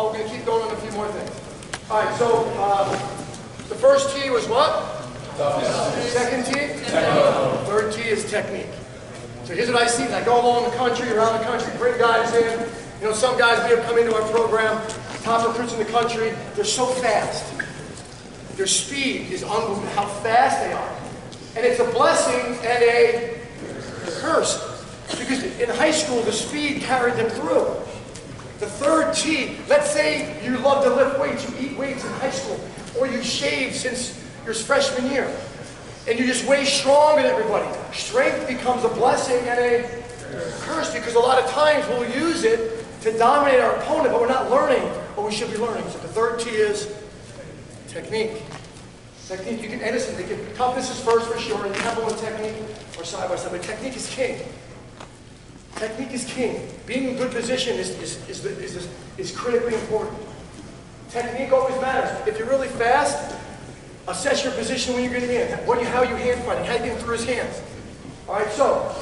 but we're going to keep going on a few more things. All right, so uh, the first T was what? Toughness. Second T? Third T is technique. So here's what I see. I go along the country, around the country, bring guys in. You know, some guys we have come into our program, top recruits in the country, they're so fast. Their speed is unbelievable, how fast they are. And it's a blessing and a curse. Because in high school, the speed carried them through. The third T, let's say you love to lift weights, you eat weights in high school, or you shave since your freshman year, and you're just way stronger than everybody. Strength becomes a blessing and a curse because a lot of times we'll use it to dominate our opponent, but we're not learning what we should be learning. So the third T is technique. Technique, you can, listen, they can, toughness is first for sure, and tempo and technique are side by side, but technique is king. Technique is king. Being in good position is, is, is, is, is critically important. Technique always matters. If you're really fast, assess your position when you're getting in. What you, how are you hand fighting? How are you getting through his hands? All right, so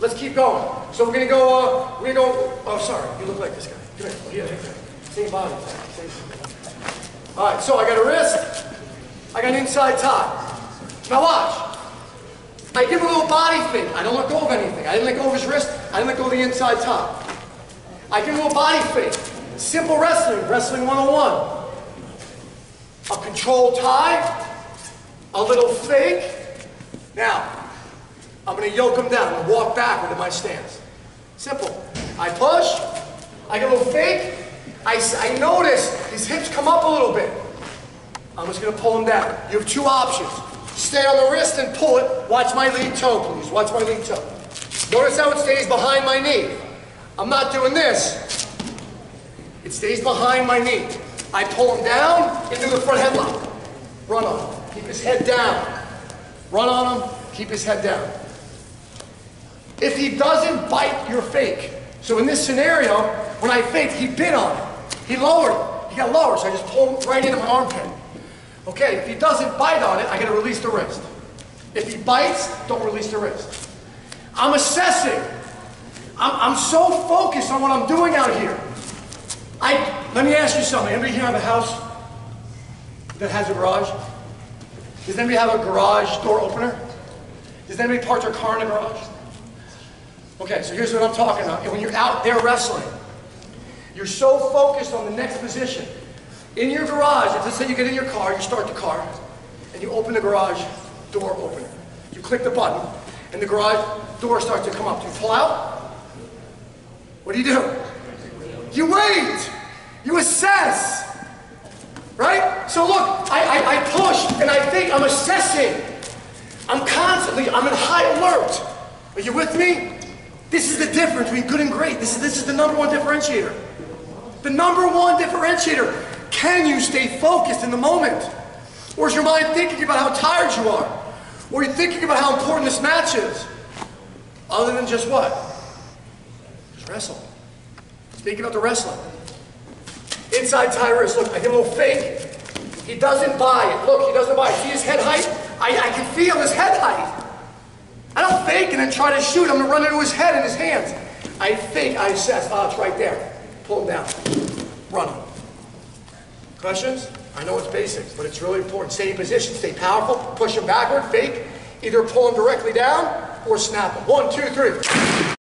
let's keep going. So we're gonna go. Uh, we're gonna go. Oh, sorry, you look like this guy. Come here. Yeah, same body. Same. All right, so I got a wrist. I got an inside tie. Now watch. I give a little body fake. I don't let go of anything. I didn't let go of his wrist. I didn't let go of the inside top. I give a little body fake. Simple wrestling, wrestling 101. A control tie, a little fake. Now, I'm going to yoke him down and walk backward in my stance. Simple. I push, I get a little fake, I, I notice his hips come up a little bit. I'm just going to pull him down. You have two options. Stay on the wrist and pull it. Watch my lead toe, please. Watch my lead toe. Notice how it stays behind my knee. I'm not doing this. It stays behind my knee. I pull him down into the front headlock. Run on him. Keep his head down. Run on him. Keep his head down. If he doesn't bite your fake, so in this scenario, when I faked, he bit on it. He lowered. He got lower, so I just pulled him right into my armpit. Okay, if he doesn't bite on it, I gotta release the wrist. If he bites, don't release the wrist. I'm assessing. I'm, I'm so focused on what I'm doing out here. I, let me ask you something. Anybody here have a house that has a garage? Does anybody have a garage door opener? Does anybody park their car in a garage? Okay, so here's what I'm talking about. When you're out there wrestling, you're so focused on the next position. In your garage, let's say you get in your car, you start the car, and you open the garage door opener. You click the button, and the garage door starts to come up. Do you pull out? What do you do? You wait. You assess. Right? So look, I, I, I push and I think I'm assessing. I'm constantly, I'm in high alert. Are you with me? This is the difference between good and great. This is, this is the number one differentiator. The number one differentiator. Can you stay focused in the moment? Or is your mind thinking about how tired you are? Or are you thinking about how important this match is? Other than just what? Just wrestle. Speaking about the wrestling. Inside wrist. Look, I get a little fake. He doesn't buy it. Look, he doesn't buy it. See his head height? I, I can feel his head height. I don't fake and then try to shoot. I'm going to run into his head and his hands. I fake, I assess. Oh, it's right there. Pull him down. Run him. Questions? I know it's basics, but it's really important. Stay in position, stay powerful, push him backward, fake. Either pull him directly down or snap him. One, two, three.